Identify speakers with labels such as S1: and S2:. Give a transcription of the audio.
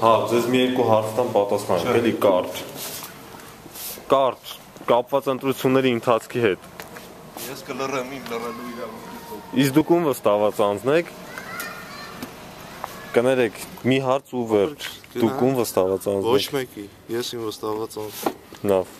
S1: Հա, ձեզ մի երկու հարց տամ պատասխանեք, էլի կարճ։ Կարճ, կապված ընտրությունների ընթացքի հետ։
S2: Ես կլռեմ իմ լռելու իրավունքից։
S1: Իսկ դուք ում վստահված անձնեք։ Կներեք, մի հարց ու վերջ։ Դուք ում վստահված
S2: Ոչ
S1: անձնեք։
S2: մեկի, ես իմ վստահված անձ։
S1: Լավ։